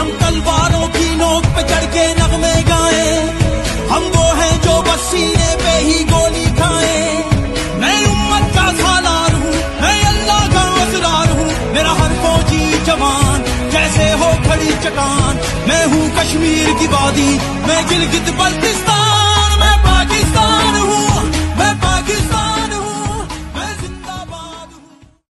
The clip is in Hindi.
हम तलवारों की नोक पे चढ़ के नगमे गाए। हम वो हैं जो बस सीने पे ही गोली खाए। मैं उम्मत का सालार हूँ, मैं अल्लाह का असरार हूँ। मेरा हर फौजी जवान, जैसे हो खड़ी चटान मैं हूँ कश्मीर की वादी, मैं गिलगित बल्तिस्तान।